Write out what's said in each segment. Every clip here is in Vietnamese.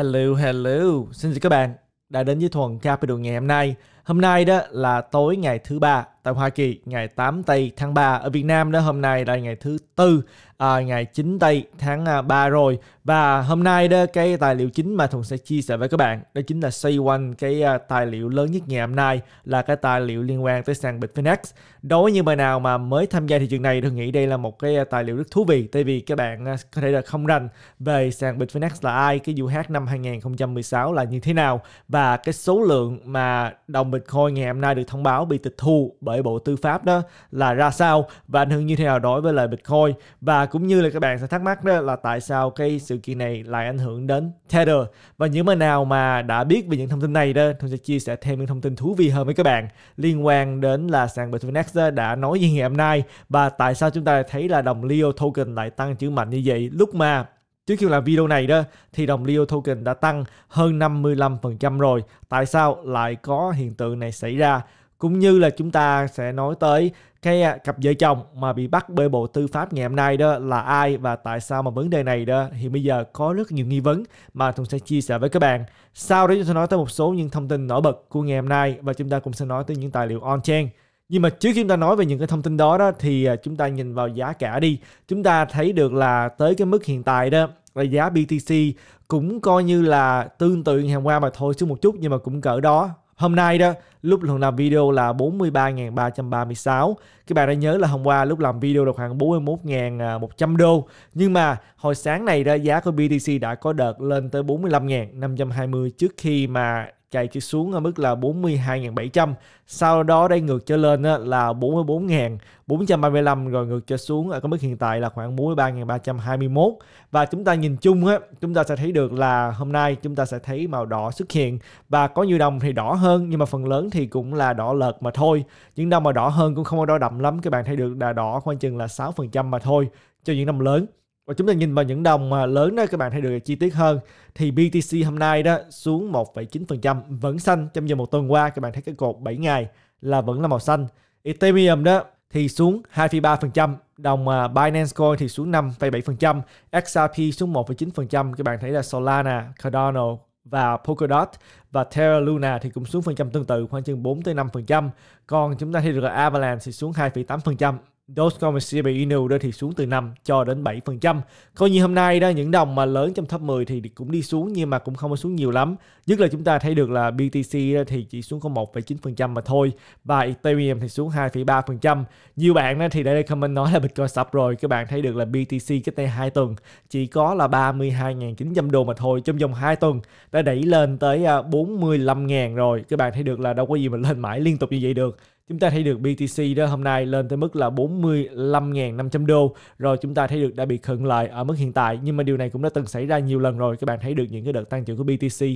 Hello, hello. Xin chào các bạn đã đến với Thuần Capital ngày hôm nay. Hôm nay đó là tối ngày thứ ba tại Hoa Kỳ, ngày 8 tây tháng 3. Ở Việt Nam đó hôm nay là ngày thứ tư, à, ngày 9 tây tháng à, 3 rồi. Và hôm nay đó cái tài liệu chính mà thùng sẽ chia sẻ với các bạn đó chính là xoay quanh cái à, tài liệu lớn nhất ngày hôm nay là cái tài liệu liên quan tới sàn Bitfinex. Đối với những bạn nào mà mới tham gia thị trường này tôi nghĩ đây là một cái à, tài liệu rất thú vị tại vì các bạn có thể là không rành về sàn Bitfinex là ai, cái UH năm 2016 là như thế nào và cái số lượng mà đồng Bitcoin ngày hôm nay được thông báo bị tịch thu bởi Bộ Tư pháp đó là ra sao và ảnh hưởng như thế nào đối với lại Bitcoin? Và cũng như là các bạn sẽ thắc mắc đó là tại sao cái sự kiện này lại ảnh hưởng đến Tether? Và những mà nào mà đã biết về những thông tin này đó, tôi sẽ chia sẻ thêm những thông tin thú vị hơn với các bạn liên quan đến là sàn Bitfinex đã nói gì ngày hôm nay và tại sao chúng ta thấy là đồng Leo token lại tăng trưởng mạnh như vậy lúc mà Trước khi làm video này đó, thì đồng Leo token đã tăng hơn 55% rồi. Tại sao lại có hiện tượng này xảy ra? cũng như là chúng ta sẽ nói tới cái à, cặp vợ chồng mà bị bắt bởi bộ tư pháp ngày hôm nay đó là ai và tại sao mà vấn đề này đó thì bây giờ có rất nhiều nghi vấn mà tôi sẽ chia sẻ với các bạn sau đó chúng ta nói tới một số những thông tin nổi bật của ngày hôm nay và chúng ta cũng sẽ nói tới những tài liệu on chain nhưng mà trước khi chúng ta nói về những cái thông tin đó đó, thì à, chúng ta nhìn vào giá cả đi chúng ta thấy được là tới cái mức hiện tại đó và giá BTC cũng coi như là tương tự ngày hôm qua mà thôi xuống một chút nhưng mà cũng cỡ đó Hôm nay đó, lúc lần làm video là 43.336. Các bạn đã nhớ là hôm qua lúc làm video là khoảng 41.100 đô. Nhưng mà hồi sáng này đó giá của BTC đã có đợt lên tới 45.520 trước khi mà chạy chỉ xuống ở mức là 42.700 sau đó đây ngược trở lên là 44.435 rồi ngược trở xuống ở cái mức hiện tại là khoảng 43.321 và chúng ta nhìn chung á, chúng ta sẽ thấy được là hôm nay chúng ta sẽ thấy màu đỏ xuất hiện. Và có nhiều đồng thì đỏ hơn, nhưng mà phần lớn thì cũng là đỏ lợt mà thôi. Những đồng mà đỏ hơn cũng không có đỏ đậm lắm, các bạn thấy được là đỏ khoảng chừng là 6% mà thôi cho những đồng lớn và chúng ta nhìn vào những đồng mà lớn đó các bạn thấy được chi tiết hơn. Thì BTC hôm nay đó xuống 1,9% vẫn xanh trong vòng một tuần qua các bạn thấy cái cột 7 ngày là vẫn là màu xanh. Ethereum đó thì xuống 2,3%, đồng Binance Coin thì xuống 5,7%, XRP xuống 1,9%, các bạn thấy là Solana, Cardano và Polkadot và Terra Luna thì cũng xuống phần trăm tương tự khoảng chừng 4 tới 5%. Còn chúng ta thấy được là Avalanche thì xuống 2,8%, Dogecoin và CB Inu đó thì xuống từ 5 cho đến 7%. Coi như hôm nay đó những đồng mà lớn trong top 10 thì cũng đi xuống nhưng mà cũng không có xuống nhiều lắm. Nhất là chúng ta thấy được là BTC đó thì chỉ xuống có 1,9% mà thôi và Ethereum thì xuống 2,3%. Nhiều bạn đó thì đây comment nói là Bitcoin sập rồi. Các bạn thấy được là BTC cách đây 2 tuần chỉ có là 32.900 đô mà thôi. Trong vòng 2 tuần đã đẩy lên tới à, 45.000 rồi. Các bạn thấy được là đâu có gì mà lên mãi liên tục như vậy được chúng ta thấy được BTC đó hôm nay lên tới mức là 45.500 đô. Rồi chúng ta thấy được đã bị khựng lại ở mức hiện tại. Nhưng mà điều này cũng đã từng xảy ra nhiều lần rồi. Các bạn thấy được những cái đợt tăng trưởng của BTC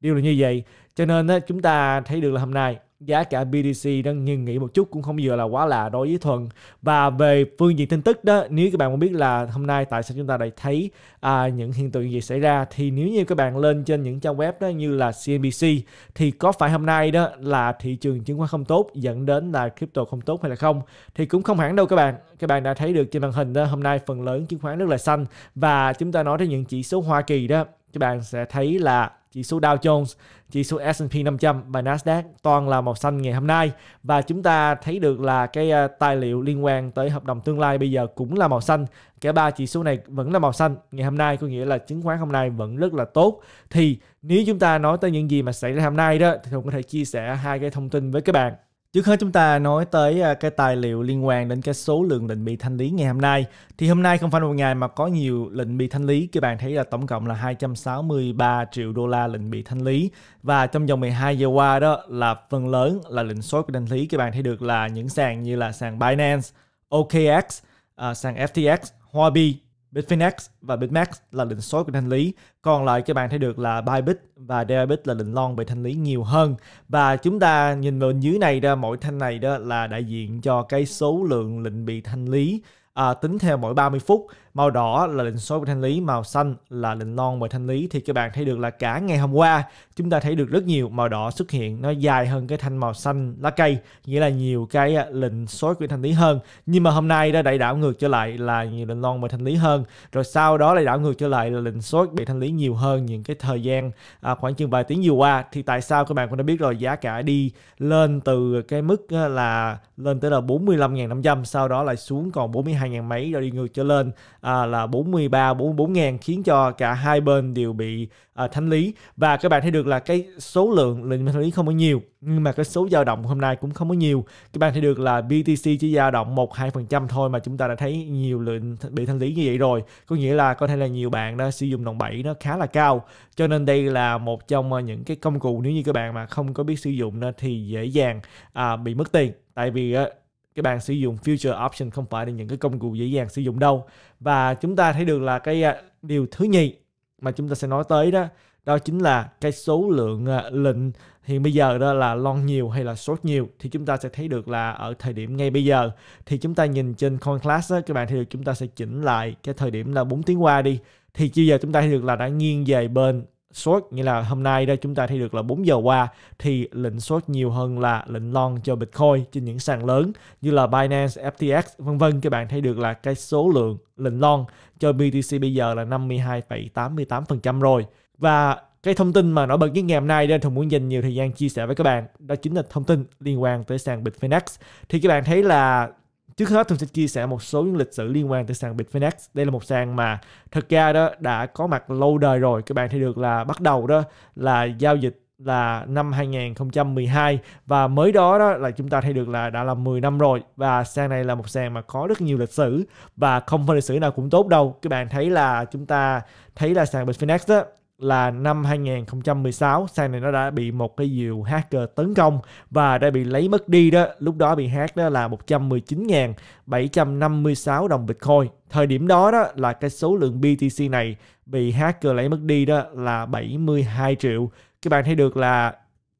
điều là như vậy. Cho nên đó, chúng ta thấy được là hôm nay giá cả BTC đang nghiêng nghĩ một chút cũng không vừa là quá lạ đối với thuần và về phương diện tin tức đó nếu các bạn muốn biết là hôm nay tại sao chúng ta lại thấy à, những hiện tượng gì xảy ra thì nếu như các bạn lên trên những trang web đó như là CNBC thì có phải hôm nay đó là thị trường chứng khoán không tốt dẫn đến là crypto không tốt hay là không? Thì cũng không hẳn đâu các bạn. Các bạn đã thấy được trên màn hình đó hôm nay phần lớn chứng khoán rất là xanh. Và chúng ta nói đến những chỉ số Hoa Kỳ đó các bạn sẽ thấy là chỉ số Dow Jones, chỉ số S&P 500 và Nasdaq toàn là màu xanh ngày hôm nay và chúng ta thấy được là cái ờ, tài liệu liên quan tới hợp đồng tương lai bây giờ cũng là màu xanh. Cả ba chỉ số này vẫn là màu xanh ngày hôm nay có nghĩa là chứng khoán hôm nay vẫn rất là tốt. Thì nếu chúng ta nói tới những gì mà xảy ra hôm nay đó thì tôi có thể chia sẻ hai cái thông tin với các bạn. Trước hết chúng ta nói tới à, cái tài liệu liên quan đến cái số lượng lệnh bị thanh lý ngày hôm nay. Thì hôm nay không phải một ngày mà có nhiều lệnh bị thanh lý. Các bạn thấy là tổng cộng là 263 triệu đô la lệnh bị thanh lý. Và trong vòng 12 giờ qua đó là phần lớn là lệnh số bị thanh lý. Các bạn thấy được là những sàn như là sàn Binance, OKX, uh, sàn FTX, Huobi, Bitfinex và Bitmax là lệnh short bị thanh lý. Còn lại các bạn thấy được là Bybit và Deribit là lệnh long bị thanh lý nhiều hơn. Và chúng ta nhìn vào dưới này ra mỗi thanh này đó là đại diện cho cái số lượng lệnh bị thanh lý à, tính theo mỗi 30 phút màu đỏ là lệnh số của thanh lý màu xanh là lệnh non và thanh lý. Thì các bạn thấy được là cả ngày hôm qua chúng ta thấy được rất nhiều màu đỏ xuất hiện. Nó dài hơn cái thanh màu xanh lá cây nghĩa là nhiều cái à, lệnh số của thanh lý hơn. Nhưng mà hôm nay đã đẩy đảo ngược trở lại là nhiều lệnh non và thanh lý hơn. Rồi sau đó lại đảo ngược trở lại là lệnh số bị thanh lý nhiều hơn những cái thời gian à, khoảng chừng vài tiếng vừa qua. Thì tại sao các bạn cũng đã biết rồi giá cả đi lên từ cái mức à, là lên tới là 45.500 sau đó lại xuống còn 42.000 mấy rồi đi ngược trở lên à, là 43 44 ngàn khiến cho cả hai bên đều bị à, thanh lý. Và các bạn thấy được là cái số lượng lệnh thanh lý không có nhiều nhưng mà cái số dao động hôm nay cũng không có nhiều. Các bạn thấy được là BTC chỉ dao động một hai phần trăm thôi mà chúng ta đã thấy nhiều lệnh bị thanh lý như vậy rồi. Có nghĩa là có thể là nhiều bạn đã sử dụng đồng bảy nó khá là cao. Cho nên đây là một trong à, những cái công cụ nếu như các bạn mà không có biết sử dụng nó thì dễ dàng à, bị mất tiền. Tại vì à, các bạn sử dụng future option không phải là những cái công cụ dễ dàng sử dụng đâu. Và chúng ta thấy được là cái à, điều thứ nhì mà chúng ta sẽ nói tới đó đó chính là cái số lượng à, lệnh. Hiện bây giờ đó là long nhiều hay là short nhiều thì chúng ta sẽ thấy được là ở thời điểm ngay bây giờ. Thì chúng ta nhìn trên coin class đó, các bạn thấy được chúng ta sẽ chỉnh lại cái thời điểm là 4 tiếng qua đi. Thì bây giờ chúng ta thấy được là đã nghiêng về bên short nghĩa là hôm nay đây chúng ta thấy được là 4 giờ qua thì lệnh short nhiều hơn là lệnh long cho Bitcoin trên những sàn lớn như là Binance, FTX vân vân. Các bạn thấy được là cái số lượng lệnh long cho BTC bây giờ là 52,88% rồi. Và cái thông tin mà nổi bật nhất ngày hôm nay nên Thùng muốn dành nhiều thời gian chia sẻ với các bạn đó chính là thông tin liên quan tới sàn Bitfinex. Thì các bạn thấy là Trước hết tôi sẽ chia sẻ một số những lịch sử liên quan tới sàn Bitfinex. Đây là một sàn mà thật ra đó đã có mặt lâu đời rồi. Các bạn thấy được là bắt đầu đó là giao dịch là năm 2012 và mới đó đó là chúng ta thấy được là đã là 10 năm rồi và sàn này là một sàn mà có rất nhiều lịch sử và không phải lịch sử nào cũng tốt đâu. Các bạn thấy là chúng ta thấy là sàn Bitfinex đó là năm 2016 sang này nó đã bị một cái diều hacker tấn công và đã bị lấy mất đi đó. Lúc đó bị hack đó là 119.756 đồng Bitcoin. Thời điểm đó đó là cái số lượng BTC này bị hacker lấy mất đi đó là 72 triệu. Các bạn thấy được là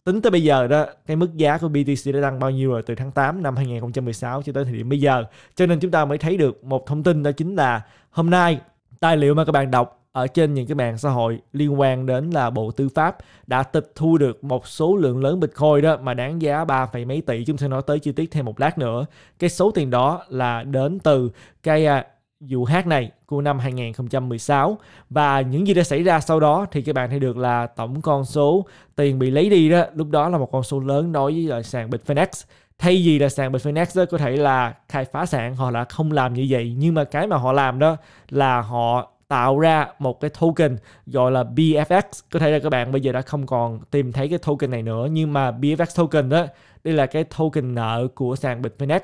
tính tới bây giờ đó, cái mức giá của BTC đã tăng bao nhiêu rồi? Từ tháng 8 năm 2016 cho tới thời điểm bây giờ. Cho nên chúng ta mới thấy được một thông tin đó chính là hôm nay, tài liệu mà các bạn đọc ở trên những cái mạng xã hội liên quan đến là Bộ Tư pháp đã tịch thu được một số lượng lớn Bitcoin đó mà đáng giá 3, mấy tỷ. Chúng sẽ nói tới chi tiết thêm một lát nữa. Cái số tiền đó là đến từ cái à, vụ hát này của năm 2016 và những gì đã xảy ra sau đó thì các bạn thấy được là tổng con số tiền bị lấy đi đó lúc đó là một con số lớn đối với lại sàn Bitfinex. Thay vì là sàn Bitfinex đó có thể là khai phá sản họ là không làm như vậy. Nhưng mà cái mà họ làm đó là họ tạo ra một cái token gọi là BFX có thể là các bạn bây giờ đã không còn tìm thấy cái token này nữa nhưng mà BFX token đó đây là cái token nợ của sàn Bitfinex.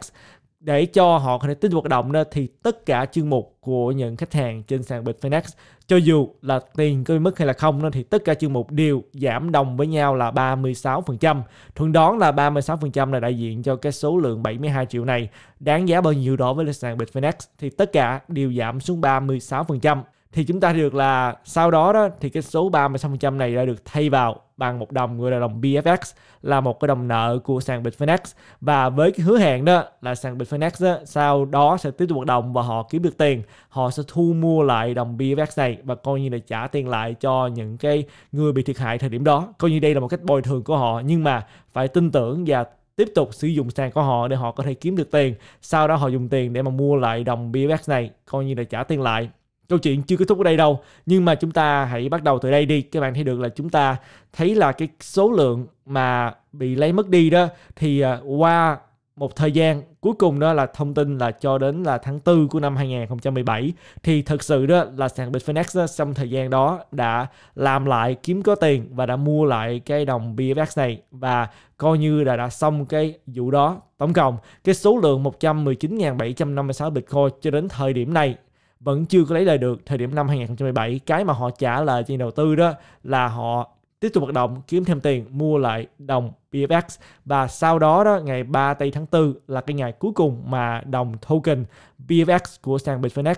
Để cho họ có thể tiếp tục hoạt động đó thì tất cả chương mục của những khách hàng trên sàn Bitfinex cho dù là tiền có bị mất hay là không đó, thì tất cả chương mục đều giảm đồng với nhau là 36%. Thuận đoán là 36% là đại diện cho cái số lượng 72 triệu này. Đáng giá bao nhiêu đó với sàn Bitfinex? Thì tất cả đều giảm xuống 36% thì chúng ta được là sau đó đó thì cái số 36% này đã được thay vào bằng một đồng gọi là đồng BFX là một cái đồng nợ của sàn Bitfinex. Và với cái hứa hẹn đó là sàn Bitfinex đó, sau đó sẽ tiếp tục hoạt động và họ kiếm được tiền họ sẽ thu mua lại đồng BFX này và coi như là trả tiền lại cho những cái người bị thiệt hại thời điểm đó. Coi như đây là một cách bồi thường của họ nhưng mà phải tin tưởng và tiếp tục sử dụng sàn của họ để họ có thể kiếm được tiền. Sau đó họ dùng tiền để mà mua lại đồng BFX này coi như là trả tiền lại câu chuyện chưa kết thúc ở đây đâu nhưng mà chúng ta hãy bắt đầu từ đây đi. Các bạn thấy được là chúng ta thấy là cái số lượng mà bị lấy mất đi đó thì à, qua một thời gian cuối cùng đó là thông tin là cho đến là tháng 4 của năm 2017 thì thực sự đó là sàn Bitfinex đó, trong thời gian đó đã làm lại kiếm có tiền và đã mua lại cái đồng BFX này và coi như là đã xong cái vụ đó tổng cộng. Cái số lượng 119.756 Bitcoin cho đến thời điểm này vẫn chưa có lấy lời được thời điểm năm 2017 cái mà họ trả lời cho nhà đầu tư đó là họ tiếp tục hoạt động, kiếm thêm tiền, mua lại đồng BFX và sau đó đó, ngày 3 tây tháng 4 là cái ngày cuối cùng mà đồng token BFX của sàn Bitfinex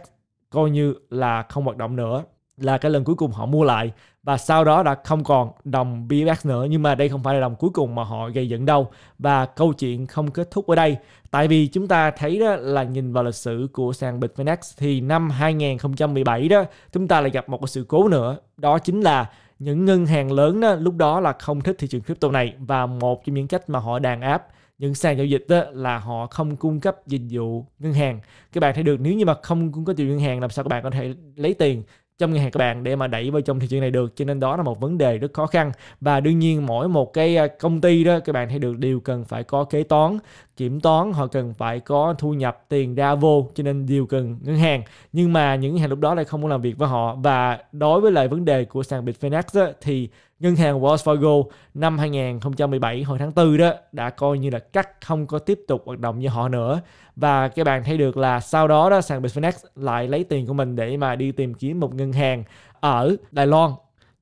coi như là không hoạt động nữa là cái lần cuối cùng họ mua lại và sau đó đã không còn đồng BFX nữa. Nhưng mà đây không phải là đồng cuối cùng mà họ gây dựng đâu. Và câu chuyện không kết thúc ở đây. Tại vì chúng ta thấy đó là nhìn vào lịch sử của sàn Bitfinex thì năm 2017 đó, chúng ta lại gặp một cái sự cố nữa. Đó chính là những ngân hàng lớn đó, lúc đó là không thích thị trường crypto này. Và một trong những cách mà họ đàn áp những sàn giao dịch đó là họ không cung cấp dịch vụ ngân hàng. Các bạn thấy được, nếu như mà không cung cấp dịch vụ ngân hàng làm sao các bạn có thể lấy tiền? Trong ngân hàng các bạn để mà đẩy vào trong thị trường này được, cho nên đó là một vấn đề rất khó khăn. Và đương nhiên mỗi một cái à, công ty đó, các bạn thấy được, đều cần phải có kế toán, kiểm toán, họ cần phải có thu nhập tiền ra vô, cho nên đều cần ngân hàng. Nhưng mà những ngân hàng lúc đó lại không muốn làm việc với họ. Và đối với lại vấn đề của sàn Bitfinex thì ngân hàng Wells Fargo năm 2017 hồi tháng 4 đó, đã coi như là cắt, không có tiếp tục hoạt động như họ nữa. Và các bạn thấy được là sau đó đó, sàn Bitfinex lại lấy tiền của mình để mà đi tìm kiếm một ngân hàng ở Đài Loan.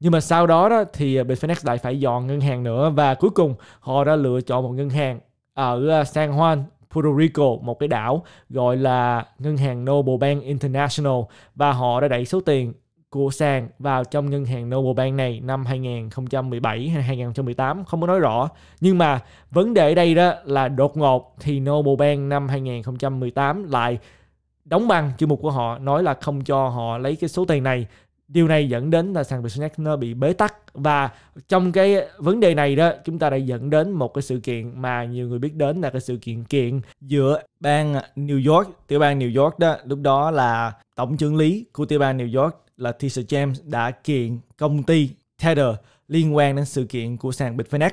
Nhưng mà sau đó đó thì Bitfinex lại phải dọn ngân hàng nữa và cuối cùng họ đã lựa chọn một ngân hàng ở uh, San Juan, Puerto Rico, một cái đảo gọi là ngân hàng Noble Bank International. Và họ đã đẩy số tiền của sàn vào trong ngân hàng Noble Bank này năm 2017 hay 2018 không có nói rõ. Nhưng mà vấn đề ở đây đó là đột ngột thì Noble Bank năm 2018 lại đóng băng chương mục của họ, nói là không cho họ lấy cái số tiền này. Điều này dẫn đến là sàn Bitfinex nó bị bế tắc. Và trong cái vấn đề này đó, chúng ta đã dẫn đến một cái sự kiện mà nhiều người biết đến là cái sự kiện kiện giữa bang New York, tiểu bang New York đó. Lúc đó là tổng trưởng lý của tiểu bang New York là Tisha James đã kiện công ty Tether liên quan đến sự kiện của sàn Bitfinex.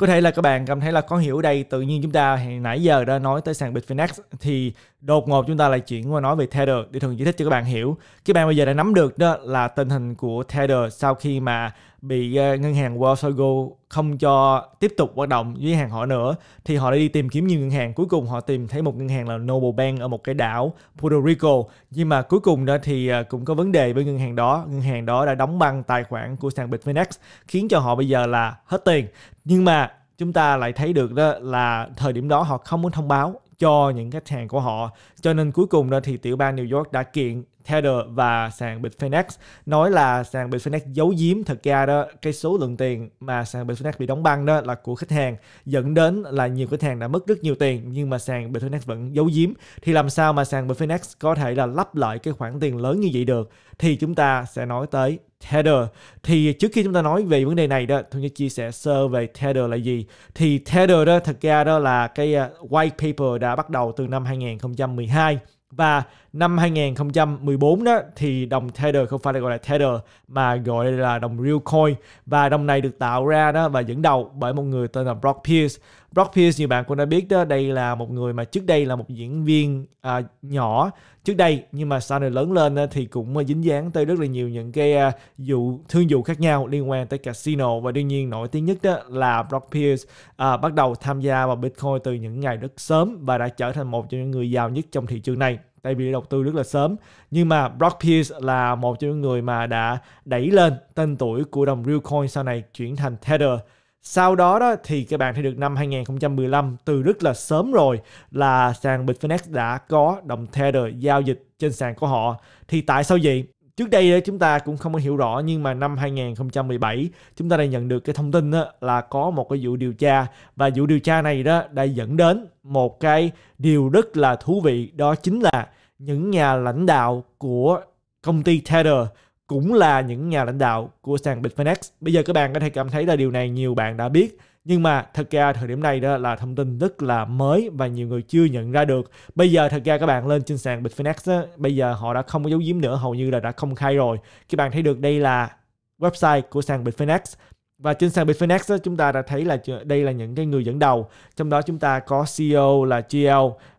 Có thể là các bạn cảm thấy là có hiểu đây, tự nhiên chúng ta hồi nãy giờ đã nói tới sàn Bitfinex thì đột ngột chúng ta lại chuyển qua nói về Tether để thường giải thích cho các bạn hiểu. Các bạn bây giờ đã nắm được đó là tình hình của Tether sau khi mà bị ờ, ngân hàng Wells Fargo không cho tiếp tục hoạt động với hàng họ nữa thì họ đã đi tìm kiếm nhiều ngân hàng. Cuối cùng họ tìm thấy một ngân hàng là Noble Bank ở một cái đảo Puerto Rico. Nhưng mà cuối cùng đó thì ờ, cũng có vấn đề với ngân hàng đó. Ngân hàng đó đã đóng băng tài khoản của sàn Bitfinex khiến cho họ bây giờ là hết tiền nhưng mà chúng ta lại thấy được đó là thời điểm đó họ không muốn thông báo cho những khách hàng của họ. Cho nên cuối cùng đó thì tiểu bang New York đã kiện Tether và sàn Bitfinex. Nói là sàn Bitfinex giấu giếm, thật ra đó, cái số lượng tiền mà sàn Bitfinex bị đóng băng đó là của khách hàng. Dẫn đến là nhiều khách hàng đã mất rất nhiều tiền, nhưng mà sàn Bitfinex vẫn giấu giếm. Thì làm sao mà sàn Bitfinex có thể là lắp lại cái khoản tiền lớn như vậy được? Thì chúng ta sẽ nói tới Tether. Thì trước khi chúng ta nói về vấn đề này đó tôi sẽ chia sẻ sơ về Tether là gì? Thì Tether đó, thật ra đó là cái ờ, white paper đã bắt đầu từ năm 2012 và năm 2014 đó, thì đồng Tether không phải là gọi là Tether, mà gọi là đồng real coin và đồng này được tạo ra đó và dẫn đầu bởi một người tên là Brock Pierce. Brock Pierce như bạn cũng đã biết đó đây là một người mà trước đây là một diễn viên à, nhỏ. Trước đây nhưng mà sau này lớn lên thì cũng à, dính dáng tới rất là nhiều những cái à, vụ thương vụ khác nhau liên quan tới casino. Và đương nhiên nổi tiếng nhất đó là Brock Pierce à, bắt đầu tham gia vào Bitcoin từ những ngày rất sớm và đã trở thành một trong những người giàu nhất trong thị trường này. Tại vì đầu tư rất là sớm. Nhưng mà Brock Pierce là một trong những người mà đã đẩy lên tên tuổi của đồng Realcoin sau này chuyển thành Tether sau đó đó thì các bạn thấy được năm 2015 từ rất là sớm rồi là sàn Bitfinex đã có đồng Tether giao dịch trên sàn của họ. Thì tại sao vậy? Trước đây chúng ta cũng không hiểu rõ, nhưng mà năm 2017 chúng ta đã nhận được cái thông tin là có một cái vụ điều tra và vụ điều tra này đó đã dẫn đến một cái điều rất là thú vị, đó chính là những nhà lãnh đạo của công ty Tether cũng là những nhà lãnh đạo của sàn Bitfinex. Bây giờ các bạn có thể cảm thấy là điều này nhiều bạn đã biết nhưng mà thật ra thời điểm này đó là thông tin rất là mới và nhiều người chưa nhận ra được. Bây giờ thật ra các bạn lên trên sàn Bitfinex á, bây giờ họ đã không có giấu giếm nữa hầu như là đã công khai rồi. Các bạn thấy được đây là website của sàn Bitfinex và trên sàn Bitfinex đó, chúng ta đã thấy là đây là những cái người dẫn đầu. Trong đó chúng ta có CEO là GL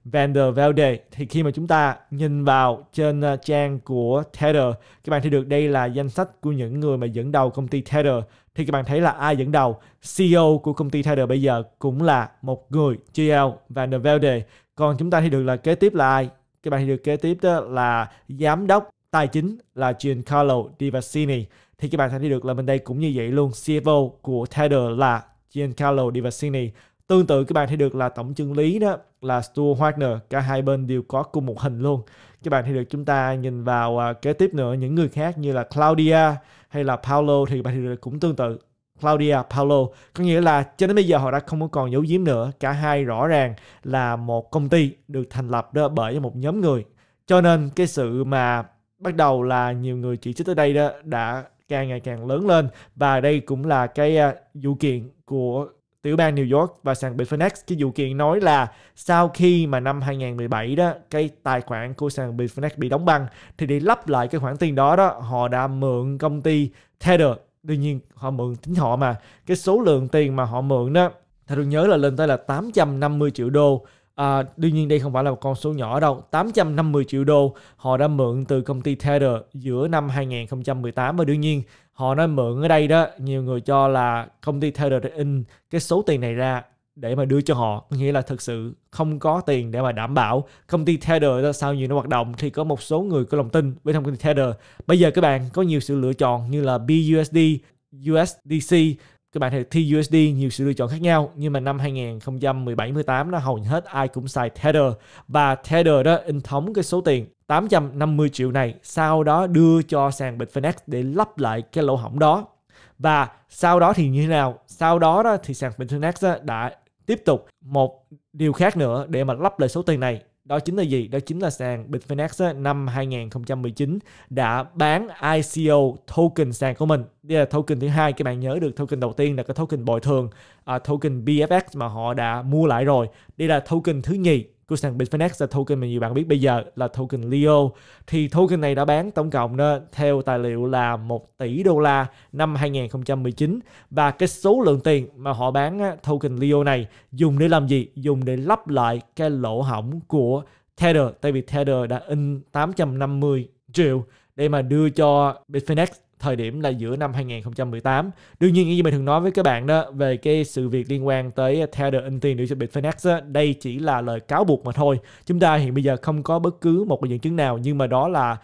Vander Velde. Thì khi mà chúng ta nhìn vào trên ờ, trang của Tether các bạn thấy được đây là danh sách của những người mà dẫn đầu công ty Tether. Thì các bạn thấy là ai dẫn đầu? CEO của công ty Tether bây giờ cũng là một người GL Vander Velde. Còn chúng ta thấy được là kế tiếp là ai? Các bạn thấy được kế tiếp đó là giám đốc tài chính là Giancarlo Divacini thì các bạn thấy được là bên đây cũng như vậy luôn. CFO của Tether là Giancarlo Divasini Tương tự các bạn thấy được là tổng chân lý đó là Stuart Wagner, cả hai bên đều có cùng một hình luôn. Các bạn thấy được chúng ta nhìn vào à, kế tiếp nữa những người khác như là Claudia hay là Paulo thì các bạn thấy được cũng tương tự. Claudia Paulo. Có nghĩa là cho đến bây giờ họ đã không còn giấu giếm nữa. Cả hai rõ ràng là một công ty được thành lập đó bởi một nhóm người. Cho nên cái sự mà bắt đầu là nhiều người chỉ trích tới đây đó đã càng ngày càng lớn lên. Và đây cũng là cái uh, vụ kiện của tiểu bang New York và sàn Bitfinex cái vụ kiện nói là sau khi mà năm 2017 đó cái tài khoản của sàn Bitfinex bị đóng băng thì để lắp lại cái khoản tiền đó đó họ đã mượn công ty Tether. Đương nhiên họ mượn chính họ mà. Cái số lượng tiền mà họ mượn đó theo tôi nhớ là lên tới là 850 triệu đô. À, đương nhiên đây không phải là một con số nhỏ đâu. 850 triệu đô họ đã mượn từ công ty Tether giữa năm 2018 và đương nhiên họ nói mượn ở đây đó nhiều người cho là công ty Tether đã in cái số tiền này ra để mà đưa cho họ. Nghĩa là thực sự không có tiền để mà đảm bảo công ty Tether ra sao nhiều nó hoạt động thì có một số người có lòng tin với công ty Tether. Bây giờ các bạn có nhiều sự lựa chọn như là BUSD USDC các bạn thấy TUSD nhiều sự lựa chọn khác nhau, nhưng mà năm 2017 18 nó hầu như hết ai cũng xài Tether. Và Tether đó, in thống cái số tiền 850 triệu này, sau đó đưa cho sàn Bitfinex để lắp lại cái lỗ hổng đó. Và sau đó thì như thế nào? Sau đó đó thì sàn Bitfinex đã tiếp tục một điều khác nữa để mà lắp lại số tiền này đó chính là gì? Đó chính là sàn Bitfinex năm 2019 đã bán ICO token sàn của mình. Đây là token thứ hai, các bạn nhớ được token đầu tiên là cái token bồi thường, uh, token BFX mà họ đã mua lại rồi. Đây là token thứ nhì của sàn Bitfinex là token mà nhiều bạn biết. Bây giờ là token Leo. Thì token này đã bán tổng cộng đó theo tài liệu là 1 tỷ đô la năm 2019 và cái số lượng tiền mà họ bán token Leo này dùng để làm gì? Dùng để lắp lại cái lỗ hỏng của Tether. Tại vì Tether đã in 850 triệu để mà đưa cho Bitfinex thời điểm là giữa năm 2018. Đương nhiên như mình thường nói với các bạn đó về cái sự việc liên quan tới Tether in tiền để cho Bitfinex á, đây chỉ là lời cáo buộc mà thôi. Chúng ta hiện bây giờ không có bất cứ một cái dẫn chứng nào nhưng mà đó là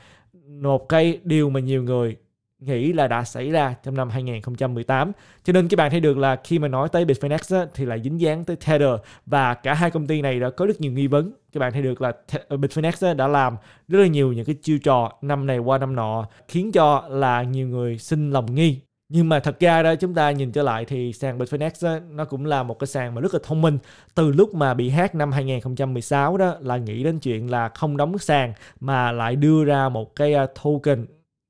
một cái điều mà nhiều người nghĩ là đã xảy ra trong năm 2018. Cho nên các bạn thấy được là khi mà nói tới Bitfinex á, thì lại dính dáng tới Tether và cả hai công ty này đã có rất nhiều nghi vấn. Các bạn thấy được là ờ, Bitfinex đã làm rất là nhiều những cái chiêu trò năm này qua năm nọ khiến cho là nhiều người sinh lòng nghi nhưng mà thật ra đó chúng ta nhìn trở lại thì sàn Bitfinex á, nó cũng là một cái sàn mà rất là thông minh từ lúc mà bị hack năm 2016 đó là nghĩ đến chuyện là không đóng sàn mà lại đưa ra một cái ờ, token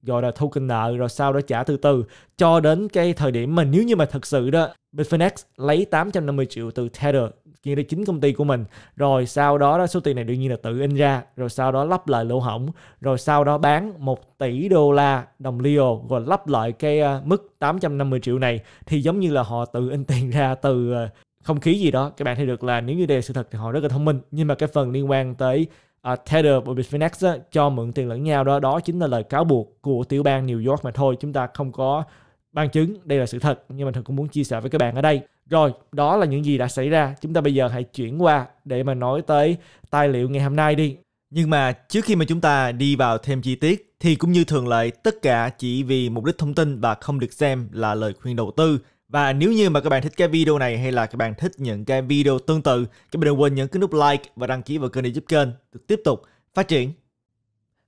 gọi là token nợ, rồi sau đó trả từ từ, cho đến cái thời điểm mà nếu như mà thật sự đó, Bitfinex lấy 850 triệu từ Tether kia là chính công ty của mình. Rồi sau đó đó, số tiền này đương nhiên là tự in ra, rồi sau đó lắp lại lỗ hổng, rồi sau đó bán 1 tỷ đô la đồng Leo rồi lắp lại cái ờ, mức 850 triệu này. Thì giống như là họ tự in tiền ra từ ờ, không khí gì đó. Các bạn thấy được là nếu như đây là sự thật thì họ rất là thông minh. Nhưng mà cái phần liên quan tới uh, Tether và Bitfinex á, cho mượn tiền lẫn nhau đó đó chính là lời cáo buộc của tiểu bang New York mà thôi chúng ta không có bằng chứng đây là sự thật nhưng mà thật cũng muốn chia sẻ với các bạn ở đây. Rồi đó là những gì đã xảy ra chúng ta bây giờ hãy chuyển qua để mà nói tới tài liệu ngày hôm nay đi. Nhưng mà trước khi mà chúng ta đi vào thêm chi tiết thì cũng như thường lệ tất cả chỉ vì mục đích thông tin và không được xem là lời khuyên đầu tư và nếu như mà các bạn thích cái video này hay là các bạn thích những cái video tương tự, các bạn đừng quên nhấn cái nút like và đăng ký vào kênh để giúp kênh được tiếp tục phát triển.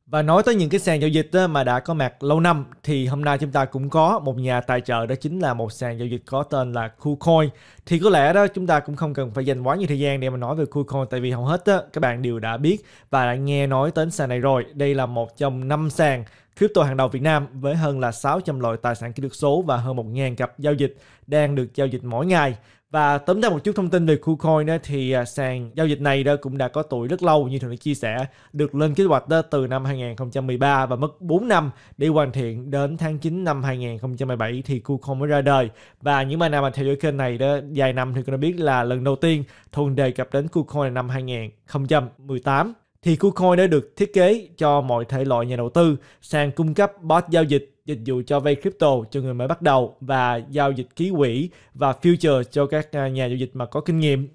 Và nói tới những cái sàn giao dịch mà đã có mặt lâu năm thì hôm nay chúng ta cũng có một nhà tài trợ đó chính là một sàn giao dịch có tên là KuCoin. Thì có lẽ đó chúng ta cũng không cần phải dành quá nhiều thời gian để mà nói về KuCoin tại vì hầu hết đó, các bạn đều đã biết và đã nghe nói đến sàn này rồi. Đây là một trong năm sàn crypto hàng đầu Việt Nam với hơn là 600 loại tài sản kỹ thuật số và hơn 1.000 cặp giao dịch đang được giao dịch mỗi ngày. Và tóm tắt một chút thông tin về KuCoin đó thì à, sàn giao dịch này đó cũng đã có tuổi rất lâu như thường đã chia sẻ, được lên kế hoạch đó từ năm 2013 và mất 4 năm để hoàn thiện đến tháng 9 năm 2017 thì KuCoin mới ra đời và những bạn nào mà theo dõi kênh này đó dài năm thì cũng đã biết là lần đầu tiên Thuần đề cập đến KuCoin năm 2018 thì KuCoin đã được thiết kế cho mọi thể loại nhà đầu tư, sàn cung cấp bot giao dịch, dịch vụ cho vay crypto cho người mới bắt đầu và giao dịch ký quỹ và future cho các à, nhà giao dịch mà có kinh nghiệm.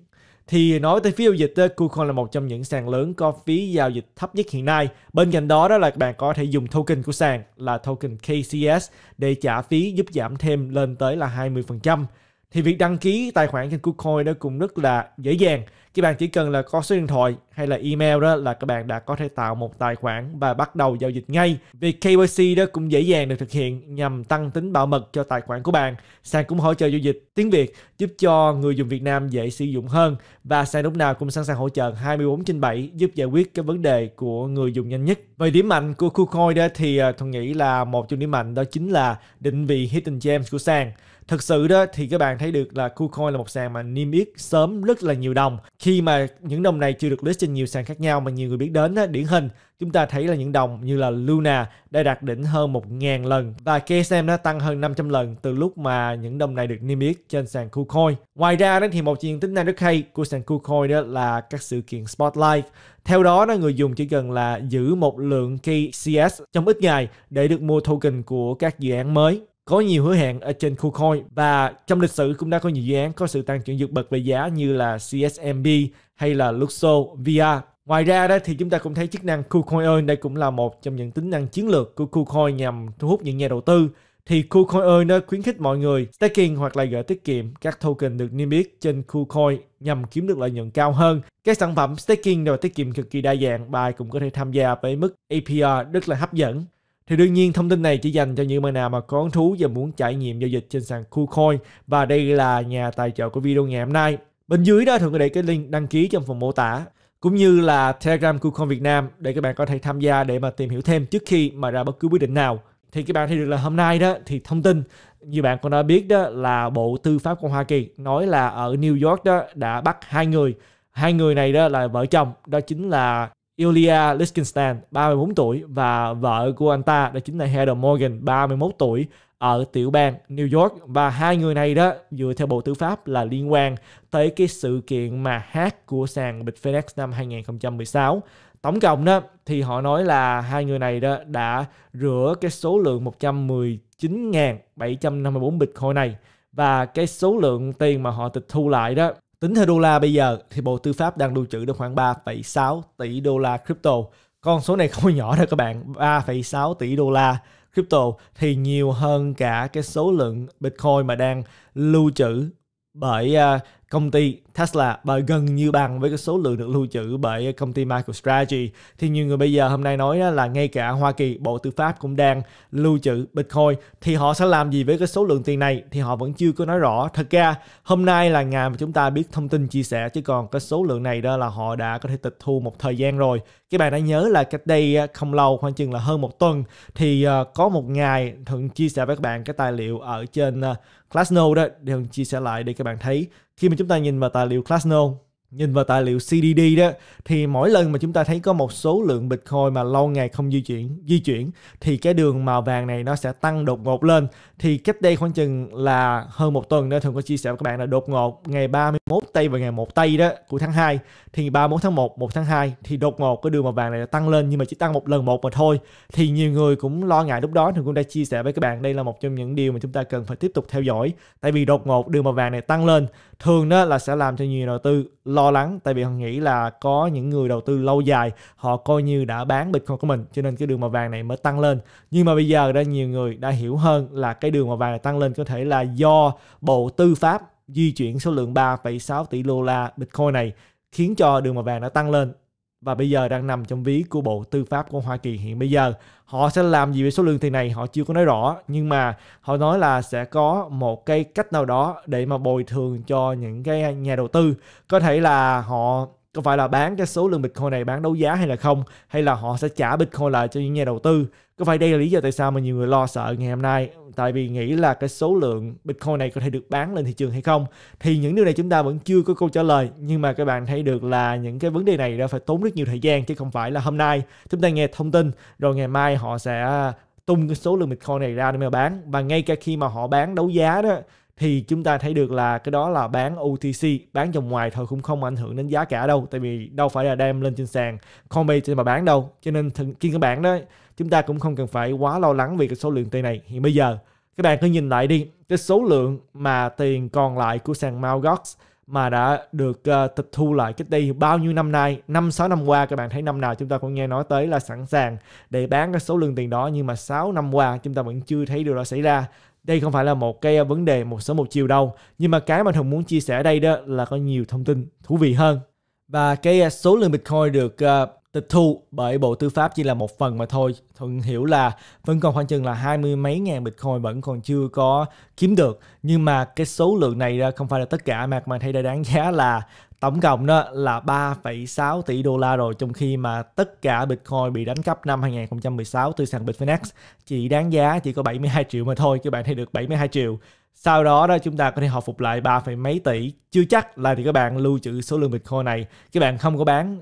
Thì nói tới phí giao dịch, KuCoin là một trong những sàn lớn có phí giao dịch thấp nhất hiện nay. Bên cạnh đó đó là bạn có thể dùng token của sàn là token KCS để trả phí giúp giảm thêm lên tới là 20% thì việc đăng ký tài khoản trên KuCoin đó cũng rất là dễ dàng các bạn chỉ cần là có số điện thoại hay là email đó là các bạn đã có thể tạo một tài khoản và bắt đầu giao dịch ngay. Việc KYC đó cũng dễ dàng được thực hiện nhằm tăng tính bảo mật cho tài khoản của bạn. Sàn cũng hỗ trợ giao dịch tiếng Việt, giúp cho người dùng Việt Nam dễ sử dụng hơn và sàn lúc nào cũng sẵn sàng hỗ trợ 24 trên 7 giúp giải quyết các vấn đề của người dùng nhanh nhất. Về điểm mạnh của KuCoin đó thì à, tôi nghĩ là một trong điểm mạnh đó chính là định vị hidden gems của sàn. Thực sự đó thì các bạn thấy được là KuCoin là một sàn mà niêm yết sớm rất là nhiều đồng. Khi mà những đồng này chưa được list trên nhiều sàn khác nhau mà nhiều người biết đến đó, điển hình chúng ta thấy là những đồng như là Luna đã đạt đỉnh hơn 1.000 lần và KSM đã tăng hơn 500 lần từ lúc mà những đồng này được niêm yết trên sàn KuCoin. Ngoài ra đó thì một chuyện tính năng rất hay của sàn KuCoin đó là các sự kiện Spotlight. Theo đó, đó người dùng chỉ cần là giữ một lượng KCS trong ít ngày để được mua token của các dự án mới có nhiều hứa hẹn ở trên KuCoin và trong lịch sử cũng đã có nhiều dự án có sự tăng trưởng vượt bậc về giá như là CSMB hay là Luxo VR. Ngoài ra đó thì chúng ta cũng thấy chức năng KuCoin Earn đây cũng là một trong những tính năng chiến lược của KuCoin nhằm thu hút những nhà đầu tư. Thì KuCoin Earn nó khuyến khích mọi người staking hoặc là gửi tiết kiệm các token được niêm yết trên KuCoin nhằm kiếm được lợi nhuận cao hơn. Các sản phẩm staking và tiết kiệm cực kỳ đa dạng, bài cũng có thể tham gia với mức APR rất là hấp dẫn. Thì đương nhiên thông tin này chỉ dành cho những bạn nào mà có hứng thú và muốn trải nghiệm giao dịch trên sàn KuCoin và đây là nhà tài trợ của video ngày hôm nay. Bên dưới đó thường có để cái link đăng ký trong phần mô tả cũng như là Telegram KuCoin Việt Nam để các bạn có thể tham gia để mà tìm hiểu thêm trước khi mà ra bất cứ quyết định nào. Thì các bạn thấy được là hôm nay đó thì thông tin như bạn cũng đã biết đó là Bộ Tư pháp của Hoa Kỳ nói là ở New York đó đã bắt hai người. Hai người này đó là vợ chồng, đó chính là Ilya Lichtenstein, 34 tuổi và vợ của anh ta đó chính là Heather Morgan, 31 tuổi ở tiểu bang New York và hai người này đó dựa theo Bộ Tư pháp là liên quan tới cái sự kiện mà hack của sàn Bitfinex năm 2016. Tổng cộng đó thì họ nói là hai người này đó đã rửa cái số lượng 119.754 Bitcoin này và cái số lượng tiền mà họ tịch thu lại đó Tính theo đô la bây giờ thì Bộ Tư pháp đang lưu trữ được khoảng 3,6 tỷ đô la crypto. Con số này không nhỏ đâu các bạn, 3,6 tỷ đô la crypto thì nhiều hơn cả cái số lượng Bitcoin mà đang lưu trữ bởi à, công ty Tesla và gần như bằng với cái số lượng được lưu trữ bởi công ty MicroStrategy. Thì nhiều người bây giờ hôm nay nói là ngay cả Hoa Kỳ, Bộ Tư pháp cũng đang lưu trữ Bitcoin. Thì họ sẽ làm gì với cái số lượng tiền này? Thì họ vẫn chưa có nói rõ. Thật ra, hôm nay là ngày mà chúng ta biết thông tin chia sẻ, chứ còn cái số lượng này đó là họ đã có thể tịch thu một thời gian rồi các bạn đã nhớ là cách đây à, không lâu khoảng chừng là hơn một tuần thì à, có một ngày thuận chia sẻ với các bạn cái tài liệu ở trên uh, đó. Để thuận chia sẻ lại để các bạn thấy. Khi mà chúng ta nhìn vào tài liệu Glassnode nhìn vào tài liệu CDD đó, thì mỗi lần mà chúng ta thấy có một số lượng Bitcoin mà lâu ngày không di chuyển di chuyển, thì cái đường màu vàng này nó sẽ tăng đột ngột lên. Thì cách đây khoảng chừng là hơn một tuần đó, thường có chia sẻ với các bạn là đột ngột ngày 31 tây và ngày 1 tây đó của tháng 2 thì 31 tháng 1 1 tháng 2 thì đột ngột cái đường màu vàng này tăng lên nhưng mà chỉ tăng một lần một mà thôi. Thì nhiều người cũng lo ngại lúc đó thì cũng đã chia sẻ với các bạn đây là một trong những điều mà chúng ta cần phải tiếp tục theo dõi. Tại vì đột ngột đường màu vàng này tăng lên thường đó là sẽ làm cho nhiều đầu tư lo lắng tại vì họ nghĩ là có những người đầu tư lâu dài họ coi như đã bán bitcoin của mình cho nên cái đường màu vàng này mới tăng lên. Nhưng mà bây giờ đã nhiều người đã hiểu hơn là cái đường màu vàng này tăng lên có thể là do bộ tư pháp di chuyển số lượng 3,6 tỷ đô la bitcoin này khiến cho đường màu vàng đã tăng lên và bây giờ đang nằm trong ví của Bộ Tư pháp của Hoa Kỳ hiện bây giờ. Họ sẽ làm gì với số lượng tiền này họ chưa có nói rõ, nhưng mà họ nói là sẽ có một cái cách nào đó để mà bồi thường cho những cái nhà đầu tư. Có thể là họ có phải là bán cái số lượng Bitcoin này bán đấu giá hay là không? Hay là họ sẽ trả Bitcoin lại cho những nhà đầu tư? Có phải đây là lý do tại sao mà nhiều người lo sợ ngày hôm nay? Tại vì nghĩ là cái số lượng Bitcoin này có thể được bán lên thị trường hay không? Thì những điều này chúng ta vẫn chưa có câu trả lời. Nhưng mà các bạn thấy được là những cái vấn đề này đã phải tốn rất nhiều thời gian chứ không phải là hôm nay. Chúng ta nghe thông tin, rồi ngày mai họ sẽ tung cái số lượng Bitcoin này ra để mà bán. Và ngay cả khi mà họ bán đấu giá đó thì chúng ta thấy được là cái đó là bán OTC bán trong ngoài thôi cũng không ảnh hưởng đến giá cả đâu tại vì đâu phải là đem lên trên sàn Coinbase mà bán đâu. Cho nên trên các bạn đó chúng ta cũng không cần phải quá lo lắng về cái số lượng tiền này. Hiện bây giờ các bạn cứ nhìn lại đi cái số lượng mà tiền còn lại của sàn Mt. Mà đã được uh, tịch thu lại cách đây bao nhiêu năm nay? Năm sáu năm qua các bạn thấy năm nào chúng ta cũng nghe nói tới là sẵn sàng để bán cái số lượng tiền đó nhưng mà 6 năm qua chúng ta vẫn chưa thấy điều đó xảy ra đây không phải là một cái ờ, vấn đề một sớm một chiều đâu, nhưng mà cái mà thuận muốn chia sẻ ở đây đó là có nhiều thông tin thú vị hơn. Và cái ờ, số lượng bitcoin được ờ, tịch thu bởi Bộ Tư pháp chỉ là một phần mà thôi. Thuận hiểu là vẫn còn khoảng chừng là hai mươi mấy ngàn Bitcoin vẫn còn chưa có kiếm được. Nhưng mà cái số lượng này không phải là tất cả mà các bạn thấy đã đáng giá là tổng cộng đó là 3,6 tỷ đô la rồi trong khi mà tất cả Bitcoin bị đánh cắp năm 2016 từ sàn Bitfinex chỉ đáng giá chỉ có 72 triệu mà thôi các bạn thấy được 72 triệu sau đó đó chúng ta có thể hồi phục lại 3, mấy tỷ chưa chắc là thì các bạn lưu trữ số lượng Bitcoin này các bạn không có bán